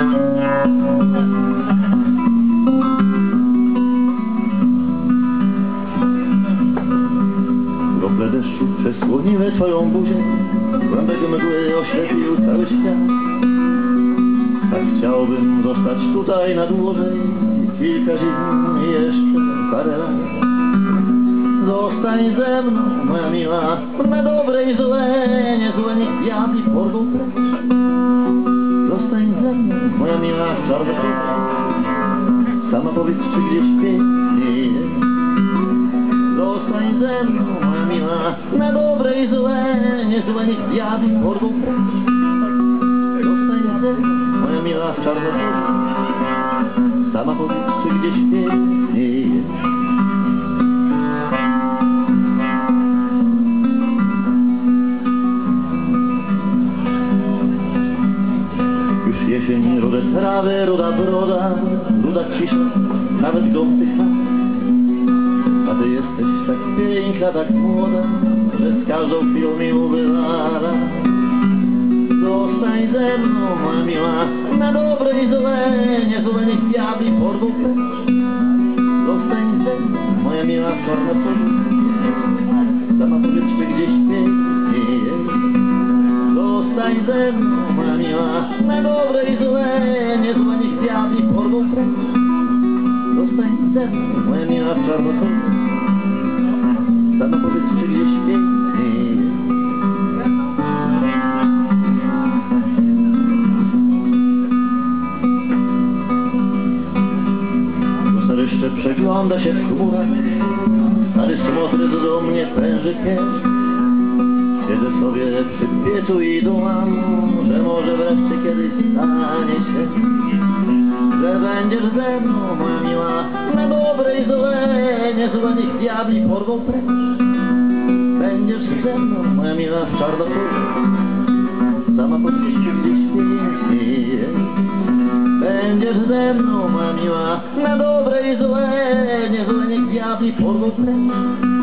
Krople deszczu przesłoniły twoją buzię, głębek mgły oślepił cały świat. Tak chciałbym zostać tutaj na dłużej, kilka zim i jeszcze parę lat. Zostań ze mną, moja miła, na dobre i złe, nie złe niech diabli porwą precz. Miła, czarna Sama powiedz, czy gdzieś pięknie jest. Zostań ze mną, moja miła, na dobre i złe, nie złe niech porwą precz. Zostań ze mną, moja miła, czarna Sama powiedz, czy gdzieś pięknie Jesień, rude trawy, ruda broda, ruda cisza, nawet gąsy chwat. A ty jesteś tak piękna, tak młoda, że z każdą chwilą mi ubywa. Zostań ze mną, moja miła, na dobre i złe, nie złe niech diabli porwą. Zostań ze mną, moja miła, czarna Sama powiedz, czy gdzieś pięknie jest. Zostań ze mną, na dobre i złe, nie złe niech diabli porwą precz. Zostań ze mną, czarnoskóra. Sama powiedz, czy gdzieś. Stary jeszcze przegląda się w chmurach, stary smotrys do mnie pięść. Sobie przy piecu i dumam, że może wreszcie kiedyś stanie się, że będziesz ze mną, moja miła, na dobre i złe, nie złe niech diabli porwą precz. Będziesz ze mną, moja miła, w czarnoskórze, sama podnieście gdzieś pięknie jest. Będziesz ze mną, moja miła, na dobre i złe, nie złe niech diabli porwą precz.